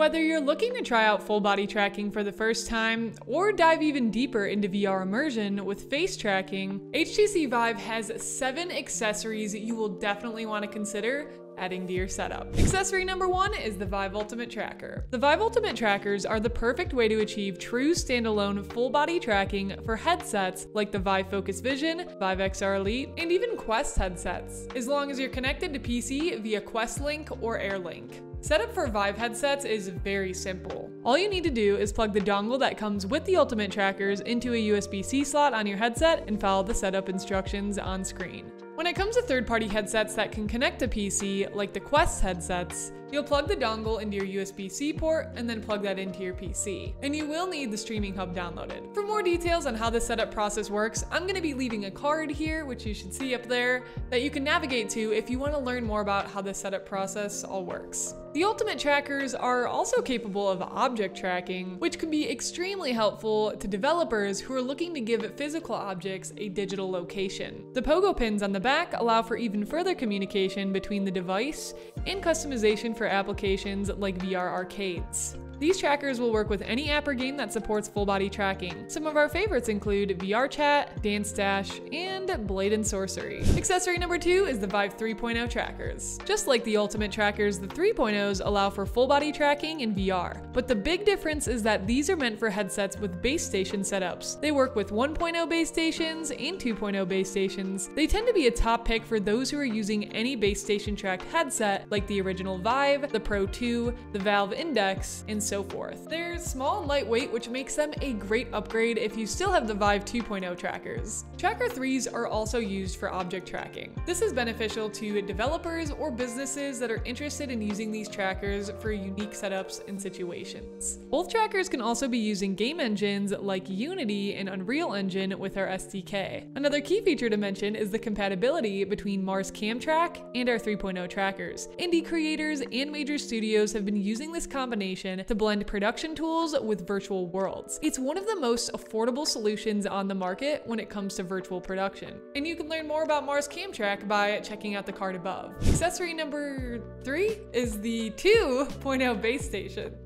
Whether you're looking to try out full body tracking for the first time or dive even deeper into VR immersion with face tracking, HTC Vive has seven accessories you will definitely want to consider adding to your setup. Accessory number one is the Vive Ultimate Tracker. The Vive Ultimate Trackers are the perfect way to achieve true standalone full body tracking for headsets like the Vive Focus Vision, Vive XR Elite, and even Quest headsets, as long as you're connected to PC via Quest Link or AirLink. Setup for Vive headsets is very simple. All you need to do is plug the dongle that comes with the Ultimate Trackers into a USB-C slot on your headset and follow the setup instructions on screen. When it comes to third-party headsets that can connect to PC, like the Quest headsets, You'll plug the dongle into your USB-C port and then plug that into your PC. And you will need the Streaming Hub downloaded. For more details on how the setup process works, I'm going to be leaving a card here, which you should see up there, that you can navigate to if you want to learn more about how the setup process all works. The Ultimate Trackers are also capable of object tracking, which can be extremely helpful to developers who are looking to give physical objects a digital location. The pogo pins on the back allow for even further communication between the device and customization for applications like VR arcades. These trackers will work with any app or game that supports full body tracking. Some of our favorites include VR Chat, Dance Dash, and Blade and Sorcery. Accessory number two is the Vive 3.0 trackers. Just like the Ultimate trackers, the 3.0s allow for full body tracking in VR. But the big difference is that these are meant for headsets with base station setups. They work with 1.0 base stations and 2.0 base stations. They tend to be a top pick for those who are using any base station tracked headset like the original Vive, the Pro 2, the Valve Index, and so forth. They're small and lightweight, which makes them a great upgrade if you still have the Vive 2.0 trackers. Tracker 3s are also used for object tracking. This is beneficial to developers or businesses that are interested in using these trackers for unique setups and situations. Both trackers can also be used in game engines like Unity and Unreal Engine with our SDK. Another key feature to mention is the compatibility between Mars CamTrack and our 3.0 trackers. Indie creators and major studios have been using this combination to blend production tools with virtual worlds. It's one of the most affordable solutions on the market when it comes to virtual production. And you can learn more about Mars CamTrack by checking out the card above. Accessory number three is the 2.0 base stations.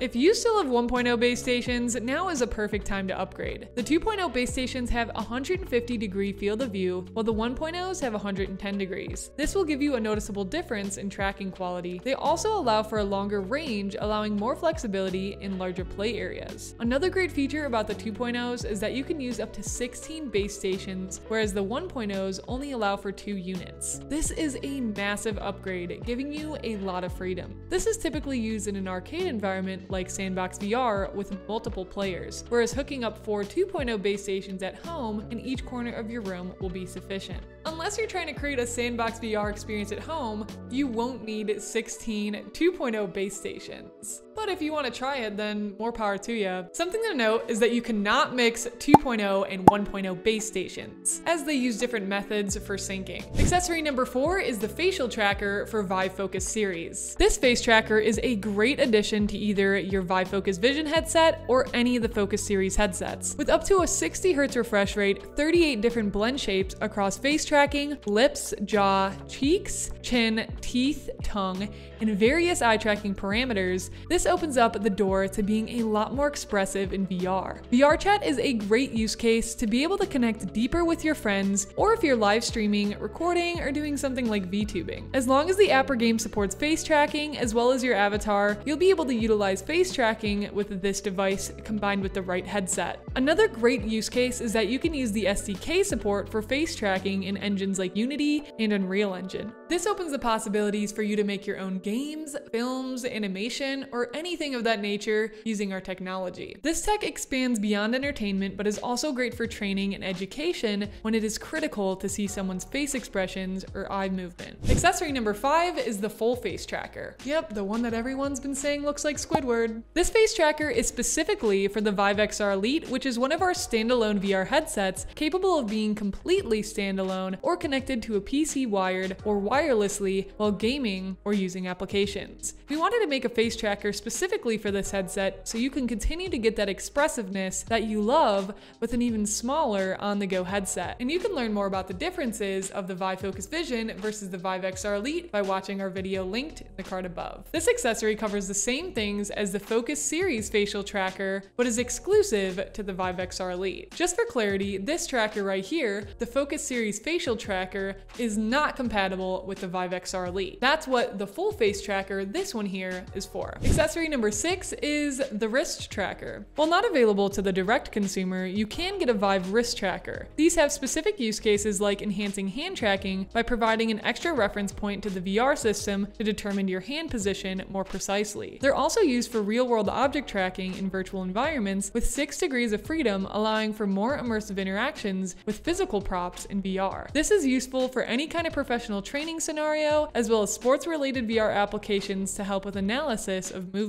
If you still have 1.0 base stations, now is a perfect time to upgrade. The 2.0 base stations have 150 degree field of view, while the 1.0s have 110 degrees. This will give you a noticeable difference in tracking quality. They also allow for a longer range, allowing more flexibility in larger play areas. Another great feature about the 2.0s is that you can use up to 16 base stations, whereas the 1.0s only allow for two units. This is a massive upgrade, giving you a lot of freedom. This is typically used in an arcade environment like Sandbox VR with multiple players, whereas hooking up four 2.0 base stations at home in each corner of your room will be sufficient. Unless you're trying to create a Sandbox VR experience at home, you won't need 16 2.0 base stations. But if you want to try it, then more power to you. Something to note is that you cannot mix 2.0 and 1.0 base stations, as they use different methods for syncing. Accessory number four is the facial tracker for Vive Focus series. This face tracker is a great addition to either your Vive Focus Vision headset or any of the Focus series headsets. With up to a 60 Hz refresh rate, 38 different blend shapes across face tracking, lips, jaw, cheeks, chin, teeth, tongue, and various eye tracking parameters, this opens up the door to being a lot more expressive in VR. VR chat is a great use case to be able to connect deeper with your friends, or if you're live streaming, recording, or doing something like VTubing. As long as the app or game supports face tracking as well as your avatar, you'll be able to utilize face tracking with this device combined with the right headset. Another great use case is that you can use the SDK support for face tracking in engines like Unity and Unreal Engine. This opens the possibilities for you to make your own games, films, animation, or anything of that nature using our technology. This tech expands beyond entertainment but is also great for training and education when it is critical to see someone's face expressions or eye movement. Accessory number five is the full face tracker. Yep, the one that everyone's been saying looks like Squidward This face tracker is specifically for the Vive XR Elite, which is one of our standalone VR headsets capable of being completely standalone or connected to a PC wired or wirelessly while gaming or using applications. We wanted to make a face tracker specifically for this headset so you can continue to get that expressiveness that you love with an even smaller on-the-go headset. And you can learn more about the differences of the Vive Focus Vision versus the Vive XR Elite by watching our video linked in the card above. This accessory covers the same things as the Focus Series facial tracker, but is exclusive to the Vive XR Elite. Just for clarity, this tracker right here, the Focus Series facial tracker, is not compatible with the Vive XR Elite. That's what the full face tracker, this one here, is for. Accessory number six is the wrist tracker. While not available to the direct consumer, you can get a Vive wrist tracker. These have specific use cases like enhancing hand tracking by providing an extra reference point to the VR system to determine your hand position more precisely. They're also used for real-world object tracking in virtual environments with six degrees of freedom allowing for more immersive interactions with physical props in VR. This is useful for any kind of professional training scenario, as well as sports-related VR applications to help with analysis of movement.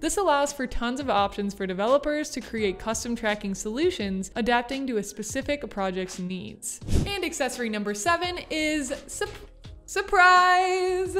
This allows for tons of options for developers to create custom tracking solutions adapting to a specific project's needs. And accessory number seven is surprise!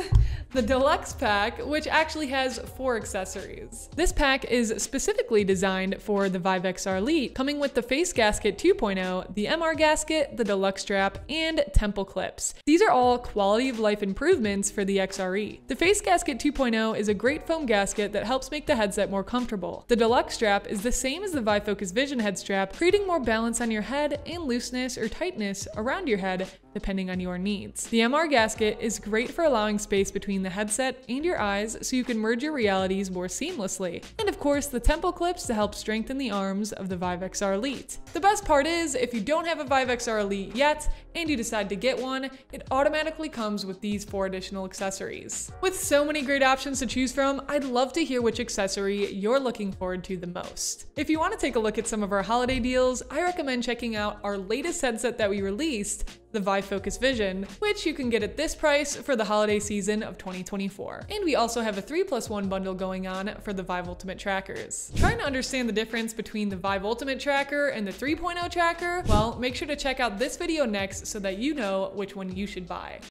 The deluxe pack, which actually has four accessories. This pack is specifically designed for the Vive XR Elite, coming with the face gasket 2.0, the MR gasket, the deluxe strap, and temple clips. These are all quality of life improvements for the XRE. The face gasket 2.0 is a great foam gasket that helps make the headset more comfortable. The deluxe strap is the same as the Vive Focus Vision head strap, creating more balance on your head and looseness or tightness around your head depending on your needs. The MR gasket is great for allowing space between the headset and your eyes so you can merge your realities more seamlessly. And of course, the temple clips to help strengthen the arms of the Vive XR Elite. The best part is, if you don't have a Vive XR Elite yet, and you decide to get one, it automatically comes with these four additional accessories. With so many great options to choose from, I'd love to hear which accessory you're looking forward to the most. If you want to take a look at some of our holiday deals, I recommend checking out our latest headset that we released, the Vive Focus Vision, which you can get at this price for the holiday season of 2024. And we also have a 3 plus 1 bundle going on for the Vive Ultimate trackers. Trying to understand the difference between the Vive Ultimate tracker and the 3.0 tracker? Well, make sure to check out this video next so that you know which one you should buy.